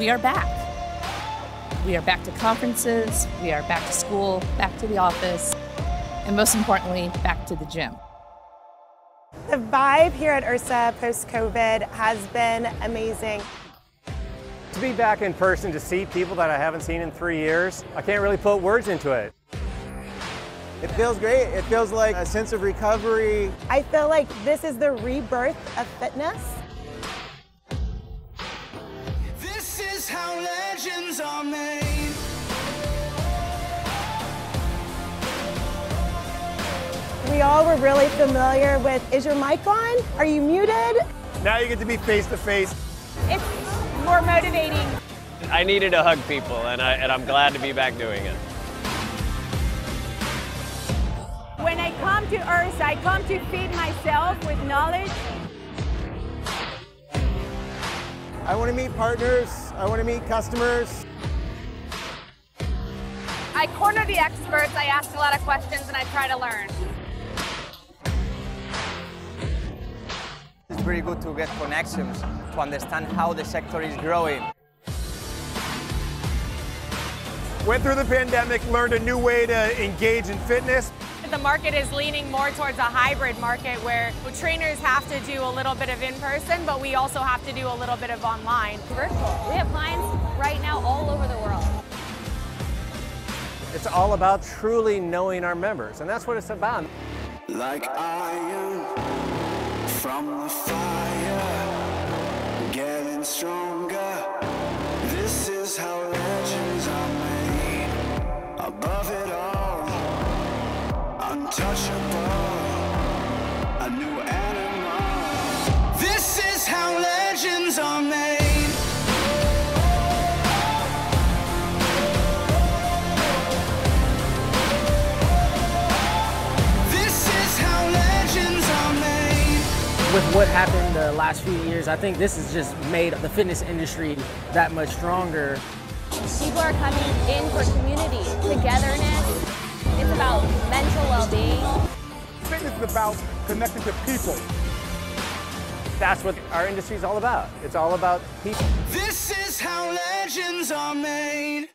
we are back. We are back to conferences, we are back to school, back to the office, and most importantly, back to the gym. The vibe here at IHRSA post-COVID has been amazing. To be back in person to see people that I haven't seen in three years, I can't really put words into it. It feels great. It feels like a sense of recovery. I feel like this is the rebirth of fitness. How legends are made. We all were really familiar with, is your mic on? Are you muted? Now you get to be face to face. It's more motivating. I needed to hug people, and, I, and I'm glad to be back doing it. When I come to IHRSA, I come to feed myself with knowledge. I want to meet partners. I want to meet customers. I corner the experts, I ask a lot of questions, and I try to learn. It's very good to get connections, to understand how the sector is growing. Went through the pandemic, learned a new way to engage in fitness. The market is leaning more towards a hybrid market where trainers have to do a little bit of in-person, but we also have to do a little bit of online. Virtual. We have clients right now all over the world. It's all about truly knowing our members, and that's what it's about. Like iron from the fire, getting stronger. With what happened the last few years, I think this has just made the fitness industry that much stronger. People are coming in for community, togetherness. It's about mental well-being. Fitness is about connecting to people. That's what our industry is all about. It's all about people. This is how legends are made.